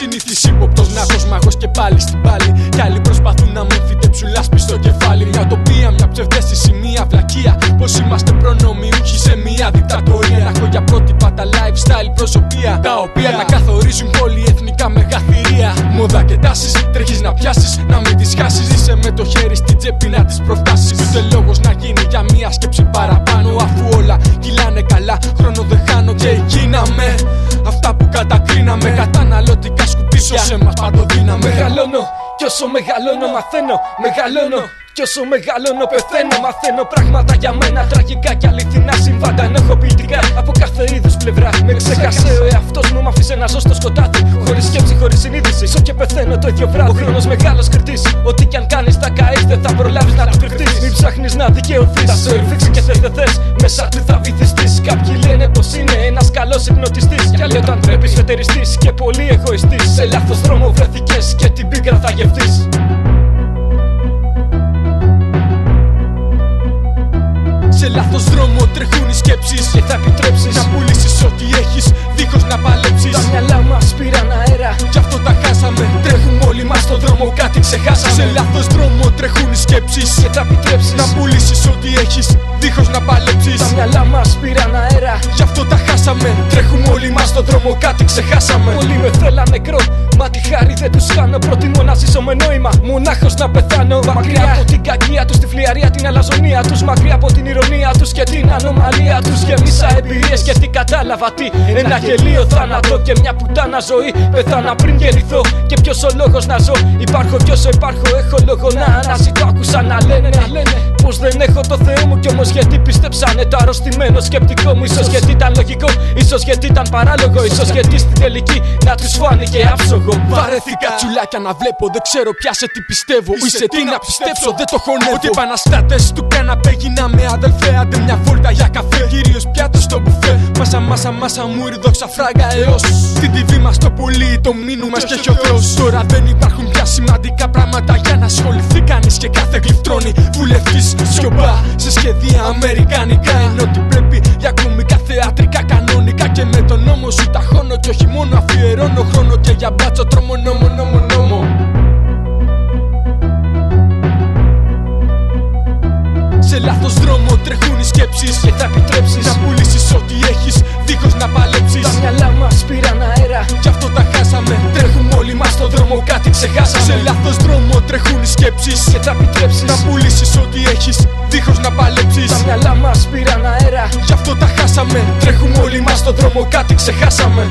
Συνήθις ύποπτος νάτο μαγός και πάλι στην πάλη. Κι άλλοι προσπαθούν να με φυτέψουν λάσπη στο κεφάλι. Μια τοπία, μια ψευδέστηση, μια βλακεία. Πως είμαστε προνομιούχοι σε μια δικτατορία. Να έχω για πρότυπα τα lifestyle προσωπία. Τα οποία να καθορίζουν πολυεθνικά μεγαθυρία. Μόδα και τάσεις, τρέχεις να πιάσεις. Να μην τις χάσεις. Είσαι με το χέρι στην τσέπη να τις προφτάσεις. Ούτε λόγος να γίνει για μια σκέψη παραπάνω. Αφού όλα κυλάνε καλά, χρόνο δεν χάνω και εκείνα με. Αυτά που κατακρίναμε καταναλωτικά σκουπίσια. Σε μας παντοδύναμε. Μεγαλώνω, κι όσο μεγαλώνω, μαθαίνω, μεγαλώνω. Κι όσο μεγαλώνω πεθαίνω Μαθαίνω πράγματα για μένα Τραγικά και αληθινά συμβάντα. Ενέχω ποιητικά από κάθε είδους πλευρά. Με ξέχασε ο εαυτός μου Μ' αφήσε να ζω στο σκοτάδι. Χωρίς σκέψη, χωρίς συνείδηση Σω και πεθαίνω το ίδιο βράδυ. Ο χρόνος μεγάλος κριτής. Ό,τι κι αν κάνεις τα καείς Δεν θα προλάβεις να το κρυφτείς. Μην ψάχνεις να δικαιωθείς. Θα σε ορφήξει και θες δεν θες. Μέσα του θα βυθιστείς Κάποιοι λένε πως είναι ένας καλός υπνοτιστής. Κι άλλοι όταν πρέπει φετεριστής Και πολύ εγωιστής. Σε λάθος δρόμο βρεθήκες Και την πίκρα θα γευτείς. Σε λάθος δρόμο τρέχουν οι σκέψεις Και θα επιτρέψεις να πουλήσεις ό,τι έχεις Δίχως να παλέψεις. Τα μυαλά μας πήραν αέρα Κι αυτό τα χάσαμε. Τρέχουμε όλοι μας στον δρόμο κάτι ξεχάσαμε Σε λάθος δρόμο τρέχουν οι σκέψεις. Και θα επιτρέψεις. Να πουλήσεις ό,τι έχεις Δίχως να παλέψεις. Τα μυαλά μας πήραν αέρα. Κι αυτό τα χάσαμε. Τρέχουμε όλοι μας στον δρόμο κάτι ξεχάσαμε. Πολλοί με θέλαν νεκρό. Μα τη χάρη δεν τους χάνω Προτιμώ να ζήσω με νόημα. Μονάχος να πεθάνω. Μακριά από την κακία τους, τη φλιαρία, την αλαζονία τους Μακριά από την ηρωνία τους και την ανομαλία τους. Γεμίσα εμπειρίες και τι κατάλαβα τι Ένα γελίο θάνατο και μια πουτάνα ζωή. Πεθάνα πριν γεννηθώ και ποιος ο λόγος να ζω. Υπάρχω κι όσο υπάρχω έχω λόγο να αναζητώ. Άκουσα να λένε, να λένε πως δεν έχω το Θεό μου Κι όμως γιατί πιστέψανε το αρρωστημένο σκεπτικό μου. Ίσως γιατί ήταν λογικό, ίσως γιατί ήταν παράλογο Ίσως γιατί στην τελική να τους φάνηκε άψογο. Βαρέθηκα. τσουλάκια να βλέπω, δεν ξέρω πια σε τι πιστεύω. Είσαι τι να πιστέψω, δεν το χωνεύω. Ότι επαναστάτες του καναπέ γίναμε αδελφέ Άντε μια βόλτα για καφέ, κυρίως πιάτο στο μπουφέ. Μάσα μάσα μάσα μου ήρδοξα φράγκα έως Στην TV μας το πουλί, το μήνου μας και έχει ο Θεός Τώρα δεν υπάρχουν πια σημαντικά πράγματα για να ασχοληθεί κανείς Και κάθε γλυφτρώνει βουλευτής σιωπά σε σχέδια αμερικανικά Ενώ ότι πρέπει για κομικά θεατρικά κανονικά Και με τον νόμο σου ταχώνω και όχι μόνο αφιερώνω χρόνο Και για μπάτσο τρόμο νόμο νόμο νόμο. Σε λάθος δρόμο τρέχουν οι σκέψεις Και θα επιτρέψεις ξεχάσαμε Σε λάθος δρόμο τρέχουν οι σκέψεις. Και θα επιτρέψεις. Να πουλήσεις ό,τι έχεις Δίχως να παλέψεις. Τα μυαλά μας πήραν αέρα. Κι αυτό τα χάσαμε. Τρέχουμε όλοι μας στον δρόμο κάτι ξεχάσαμε